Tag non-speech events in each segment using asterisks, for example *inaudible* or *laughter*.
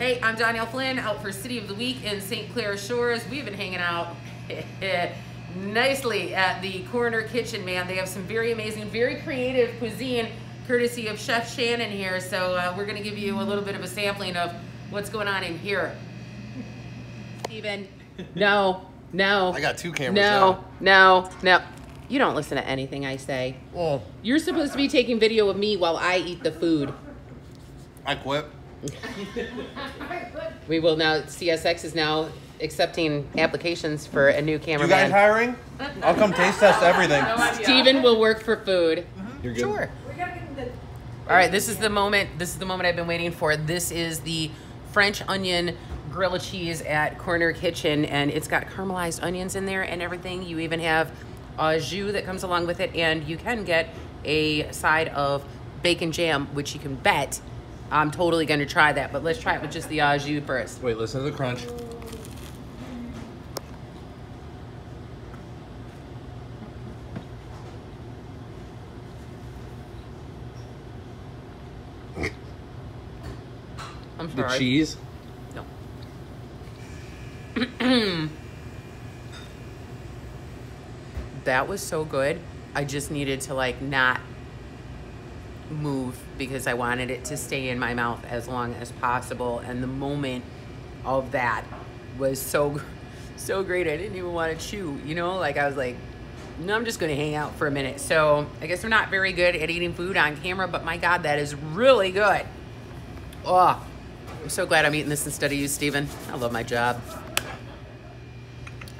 Hey, I'm Danielle Flynn, out for City of the Week in St. Clair Shores. We've been hanging out *laughs* nicely at the Corner Kitchen, man. They have some very amazing, very creative cuisine, courtesy of Chef Shannon here. So uh, we're gonna give you a little bit of a sampling of what's going on in here. Steven, *laughs* no, no. I got two cameras No, no, no. You don't listen to anything I say. Oh, You're supposed to be taking video of me while I eat the food. I quit. *laughs* We will now, CSX is now accepting applications for a new camera. You guys cameraman. hiring? I'll come taste test everything. Steven will work for food. Mm-hmm. You're good. Sure. All right, this is the moment. This is the moment I've been waiting for. This is the French onion grilled cheese at Corner Kitchen, and it's got caramelized onions in there and everything. You even have a jus that comes along with it, and you can get a side of bacon jam, which you can bet I'm totally going to try that. But let's try it with just the au jus first. Wait, listen to the crunch. I'm sorry. The cheese. No. *clears throat* that was so good. I just needed to like not move because I wanted it to stay in my mouth as long as possible. And the moment of that was so, *laughs* so great. I didn't even want to chew, you know, like I was like, no, I'm just going to hang out for a minute. So I guess I'm not very good at eating food on camera, but my God, that is really good. Oh, I'm so glad I'm eating this instead of you, Steven. I love my job.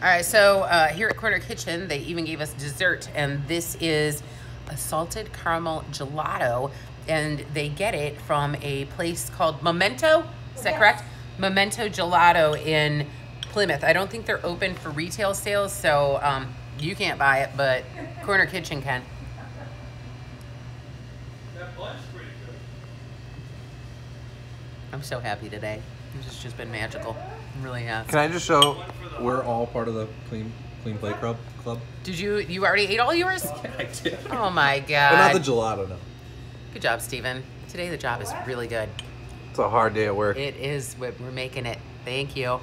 All right, so uh, here at Corner Kitchen, they even gave us dessert, and this is a salted caramel gelato, and they get it from a place called Memento. Is that correct? Memento Gelato in Plymouth. I don't think they're open for retail sales, so um, you can't buy it, but Corner Kitchen can. I'm so happy today. This has just been magical. It really has. Can I just show we're all part of the clean clean play club club? Did you you already ate all yours? *laughs* yeah, I did. Oh my But not the gelato, no. Good job, Steven. Today the job is really good. It's a hard day at work. It is we're we're making it. Thank you.